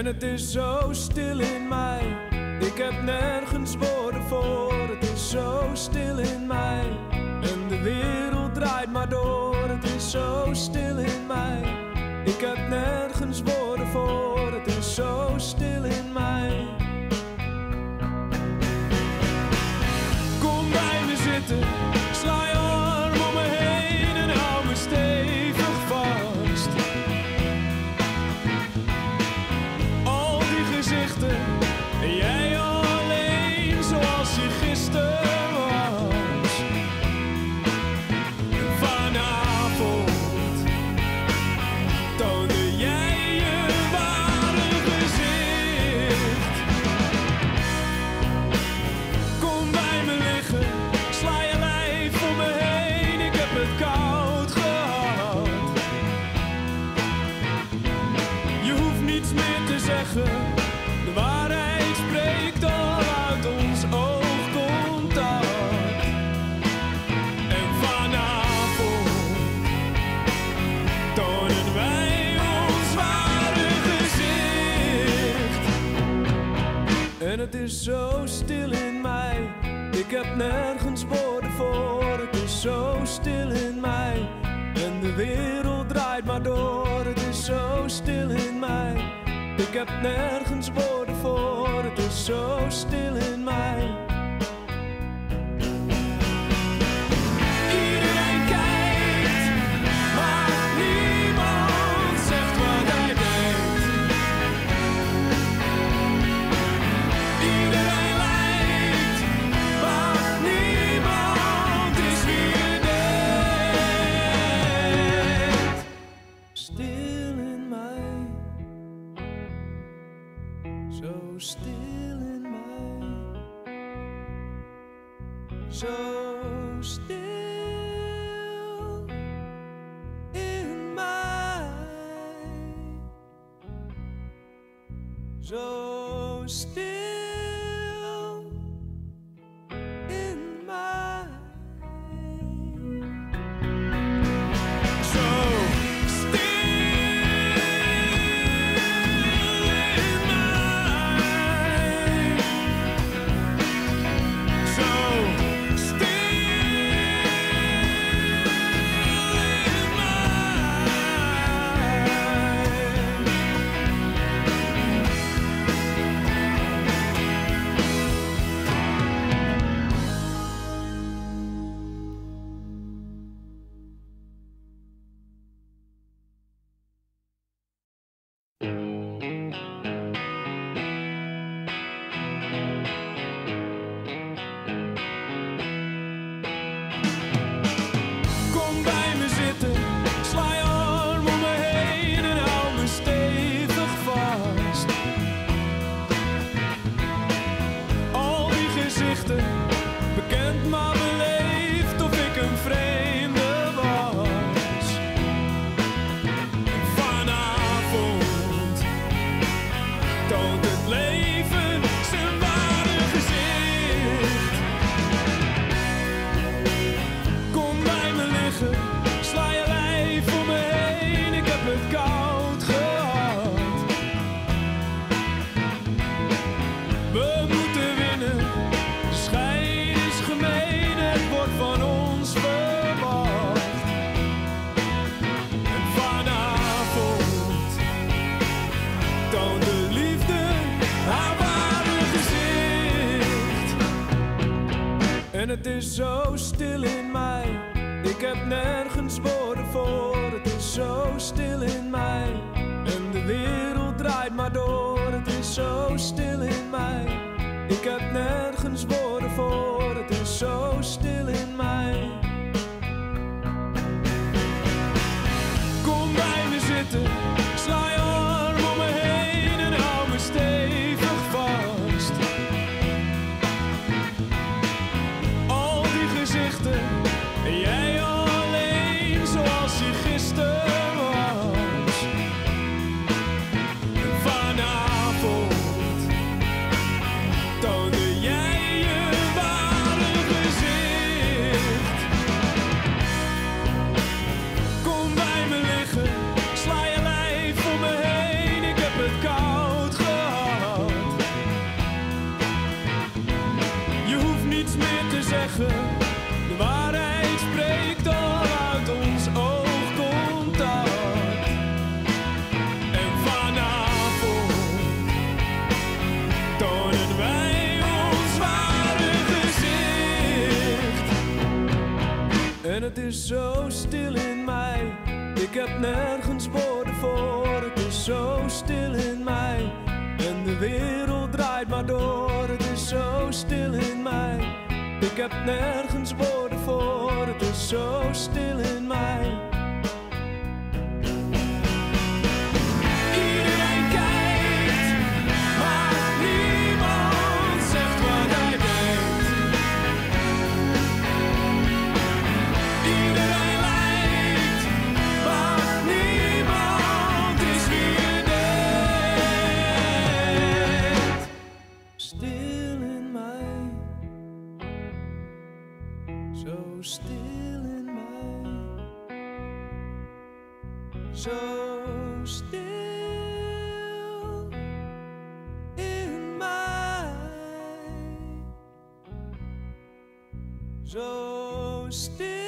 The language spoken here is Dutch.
En het is zo stil in mij. Ik heb nergens woorden voor. Het is zo stil in mij. En de wereld draait maar door. Het is zo stil in mij. Ik heb nergens niets meer te zeggen, de waarheid spreekt al uit ons oogcontact. En vanavond tonen wij ons ware gezicht. En het is zo stil in mij, ik heb nergens woorden voor. Het is zo stil in mij, en de wereld draait maar door. Het is zo stil in mij, ik heb nergens woorden voor. Het is zo stil in mij. Zo stil in mij. Zo stil het is zo stil in mij. Ik heb nergens woorden voor. Het is zo stil in mij. En de wereld draait maar door. Het is zo stil in mij. Ik heb nergens niets meer te zeggen. De waarheid spreekt al uit ons oogcontact. En vanavond tonen wij ons ware gezicht. En het is zo stil in mij, ik heb nergens woorden voor. Het is zo stil in mij en de wereld draait maar door. Het is zo stil in ik heb nergens woorden voor, het is zo stil in mij. so still in my so still